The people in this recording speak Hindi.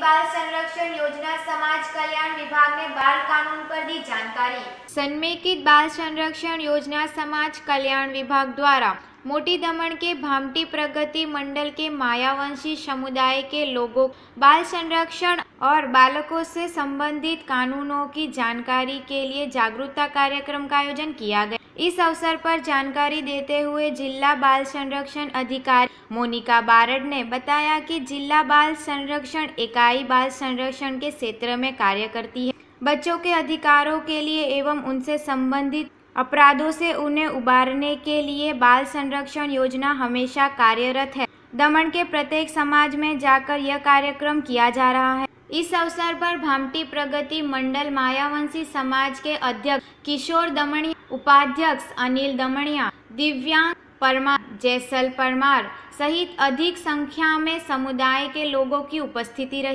बाल संरक्षण योजना समाज कल्याण विभाग ने बाल कानून पर दी जानकारी। समेकित बाल संरक्षण योजना समाज कल्याण विभाग द्वारा मोटी दमन के भामटी प्रगति मंडल के मायावंशी समुदाय के लोगों, बाल संरक्षण और बालकों से संबंधित कानूनों की जानकारी के लिए जागरूकता कार्यक्रम का आयोजन किया गया। इस अवसर पर जानकारी देते हुए जिला बाल संरक्षण अधिकारी मोनिका बारड ने बताया कि जिला बाल संरक्षण इकाई बाल संरक्षण के क्षेत्र में कार्य करती है। बच्चों के अधिकारों के लिए एवं उनसे संबंधित अपराधों से उन्हें उबारने के लिए बाल संरक्षण योजना हमेशा कार्यरत है। दमन के प्रत्येक समाज में जाकर यह कार्यक्रम किया जा रहा है। इस अवसर पर भामटी प्रगति मंडल मायावंशी समाज के अध्यक्ष किशोर दमणिया, उपाध्यक्ष अनिल दमणिया, दिव्यांग परमार, जैसल परमार सहित अधिक संख्या में समुदाय के लोगों की उपस्थिति रही।